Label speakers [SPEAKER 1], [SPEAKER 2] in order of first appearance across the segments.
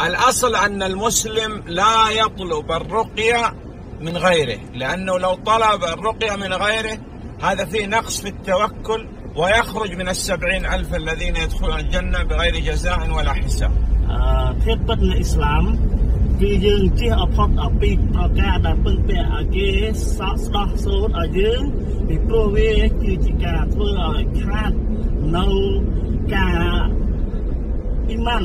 [SPEAKER 1] الأصل أن المسلم لا يطلب الرقية من غيره لأنه لو طلب الرقية من غيره هذا فيه نقص في التوكل ويخرج من السبعين ألف الذين يدخلون الجنة بغير جزاء ولا حساب
[SPEAKER 2] អឺធៀបពិតនៅអ៊ីស្លាមគឺយើងជៀសអផុតអំពីប្រការដែលពឹងពាក់ឲ្យគេសោកស្ដោះសូត្រឲ្យយើងពីព្រោះវាគឺជាការធ្វើឲ្យខាតនៅការអ៊ីម៉ាន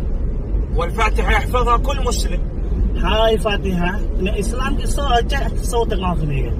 [SPEAKER 1] والفاتحة يحفظها كل مسلم.
[SPEAKER 2] هاي فاتحة. الإسلام صوت صوت الأغنية